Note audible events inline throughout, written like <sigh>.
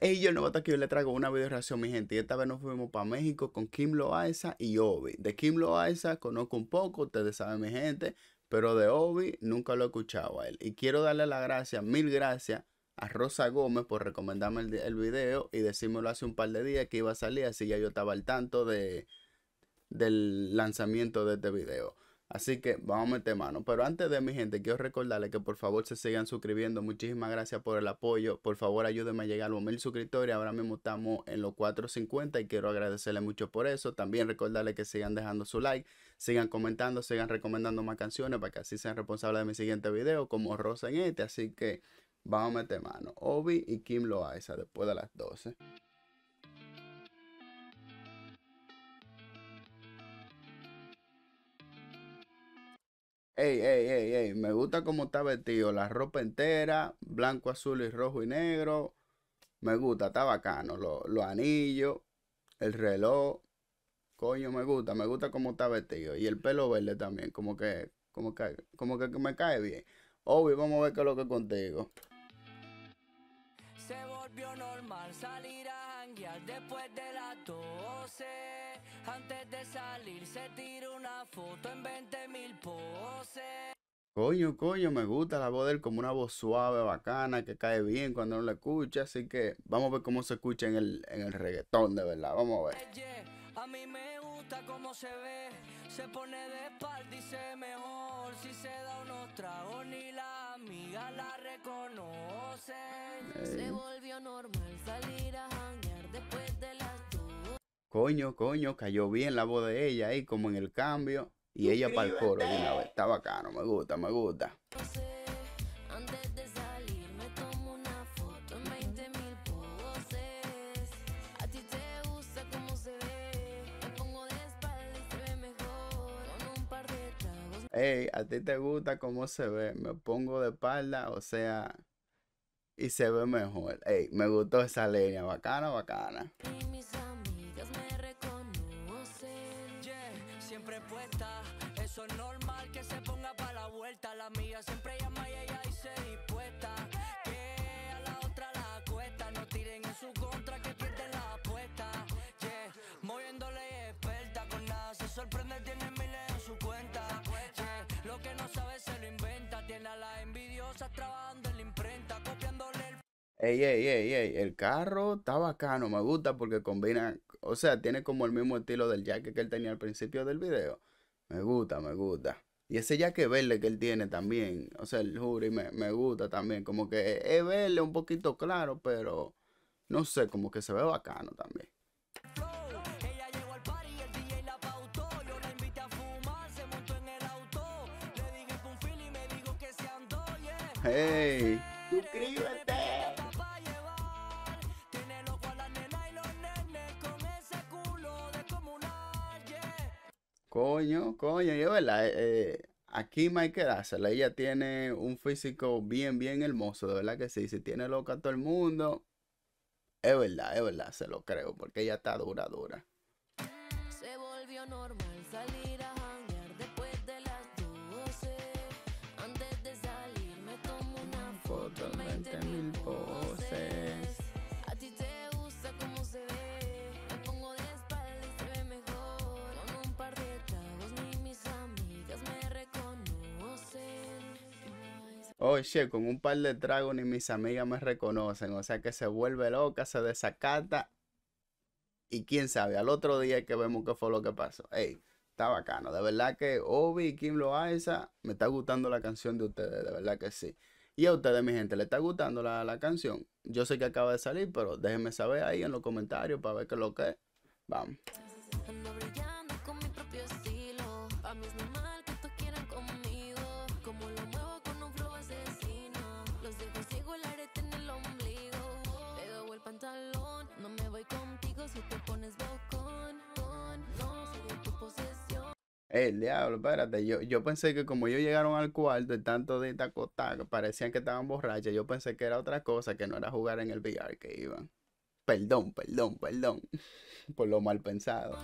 Yo no aquí, yo le traigo una video reacción, mi gente. Y esta vez nos fuimos para México con Kim Loaiza y Obi. De Kim Loaiza conozco un poco, ustedes saben, mi gente. Pero de Obi nunca lo he escuchado a él. Y quiero darle las gracias, mil gracias a Rosa Gómez por recomendarme el, el, video y decírmelo hace un par de días que iba a salir. Así ya yo estaba al tanto de, del lanzamiento de este video. Así que vamos a meter mano. Pero antes de mi gente, quiero recordarles que por favor se sigan suscribiendo. Muchísimas gracias por el apoyo. Por favor, ayúdenme a llegar a los mil suscriptores. Ahora mismo estamos en los 450 y quiero agradecerles mucho por eso. También recordarles que sigan dejando su like, sigan comentando, sigan recomendando más canciones para que así sean responsables de mi siguiente video, como Rosa en este. Así que vamos a meter mano. Obi y Kim Loaiza después de las 12. Ey, ey, ey, ey, me gusta cómo está vestido, la ropa entera, blanco, azul y rojo y negro. Me gusta, está bacano. Los, anillos, el reloj. Coño, me gusta, me gusta cómo está vestido. Y el pelo verde también, como que, como que, como que me cae bien. Obvio, vamos a ver qué es lo que contigo. Se volvió normal salir a después de las 12. Antes de salir se tira foto en 20 mil poses. Coño, coño, me gusta la voz de él como una voz suave, bacana, que cae bien cuando uno la escucha. Así que vamos a ver cómo se escucha en el, en el reggaetón, de verdad. Vamos a ver. A mí me gusta cómo se ve. Se pone de espalda y se mejor. Si se da unos tragos, ni la amiga la reconoce. Se volvió normal salir a Coño, coño, cayó bien la voz de ella ahí, como en el cambio. Y ella para el coro de una vez. Está bacano, me gusta, me gusta. Ey, a ti te gusta cómo se ve. Me pongo de espalda, o sea, y se ve mejor. Ey, me gustó esa línea, bacana, bacana. Eso es normal que se ponga para la vuelta. La mía siempre llama y ella dice dispuesta. Que a la otra la cuesta. No tiren en su contra que pierden la apuesta. Yeah, moviéndole experta. Con nada se sorprende, tiene miles en su cuenta. Yeah, lo que no sabe se lo inventa. Tiene a las envidiosas trabajando en la imprenta. Copiándole el. Ey, ey, ey, ey, el carro está bacano, me gusta porque combina, o sea, tiene como el mismo estilo del jacket que él tenía al principio del video. Me gusta, me gusta. Y ese jaque verde que él tiene también, o sea, el jury me, me gusta también. Como que es verde un poquito claro, pero no sé, como que se ve bacano también. Hey, suscríbete. Coño, coño, yo verdad, eh, aquí hay que dársela. Ella tiene un físico bien, bien hermoso, de verdad que sí. Si tiene loca todo el mundo, es verdad, es verdad, se lo creo, porque ella está dura, dura. Se volvió normal salir Oye, con un par de tragos ni mis amigas me reconocen. O sea que se vuelve loca, se desacata. Y quién sabe, al otro día que vemos qué fue lo que pasó. Ey, está bacano. De verdad que Obi y Kim Loaiza me está gustando la canción de ustedes. De verdad que sí. Y a ustedes, mi gente, ¿les está gustando la, la canción? Yo sé que acaba de salir, pero déjenme saber ahí en los comentarios para ver qué es lo que es. Vamos. El diablo, espérate, yo, yo pensé que como ellos llegaron al cuarto y tanto de tacotaca, parecían que estaban borrachas, yo pensé que era otra cosa, que no era jugar en el VR que iban. Perdón, perdón, perdón, <laughs> por lo mal pensado.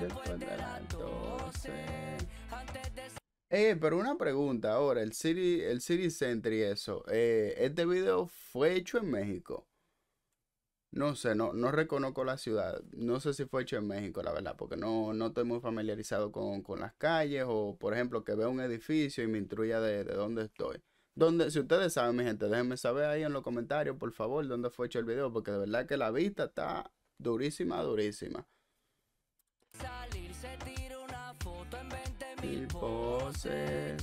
Después de las 12. Antes de Eh, pero una pregunta ahora, el City, el City Center y eso, eh, este video fue hecho en México. No sé, no, no reconozco la ciudad. No sé si fue hecho en México, la verdad, porque no, no estoy muy familiarizado con, con las calles o, por ejemplo, que vea un edificio y me instruya de, de dónde estoy. Donde, si ustedes saben, mi gente, déjenme saber ahí en los comentarios, por favor, dónde fue hecho el video, porque de verdad que la vista está durísima, durísima. Salir se tira una foto en 20 Mil poses.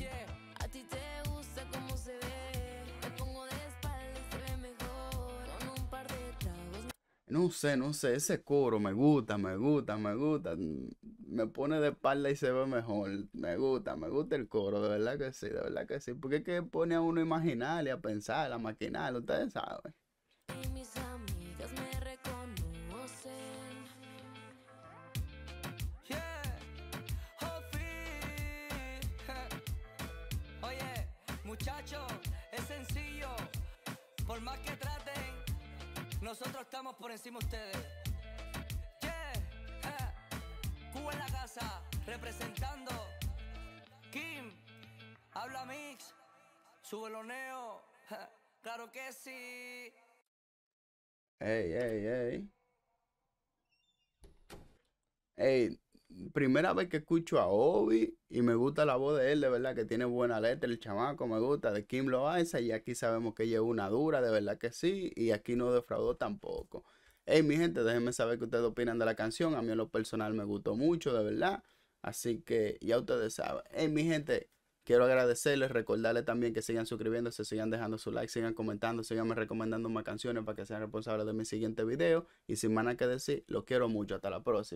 A ti te gusta cómo se ve. Te pongo de espalda y se ve mejor. Con un par de tragos. No sé, no sé, ese coro me gusta, me gusta, me gusta. Me pone de espalda y se ve mejor. Me gusta, me gusta el coro, de verdad que sí, de verdad que sí. Porque es que pone a uno a imaginar y a pensar, a maquinar, ustedes saben. Y mis muchachos, es sencillo. Por más que traten, nosotros estamos por encima de ustedes. Yeah, eh. Cuba en la casa, representando. Kim, habla Mix, subeloneo. <laughs> Claro que sí. Ey, ey, ey. Ey, primera vez que escucho a Obi y me gusta la voz de él, de verdad que tiene buena letra, el chamaco me gusta, de Kim Loaiza y aquí sabemos que ella es una dura, de verdad que sí, y aquí no defraudó tampoco. Ey, mi gente, déjenme saber qué ustedes opinan de la canción, a mí en lo personal me gustó mucho, de verdad, así que ya ustedes saben. Ey, mi gente, quiero agradecerles, recordarles también que sigan suscribiéndose, sigan dejando su like, sigan comentando, sigan recomendando más canciones para que sean responsables de mi siguiente video, y sin más nada que decir, los quiero mucho, hasta la próxima.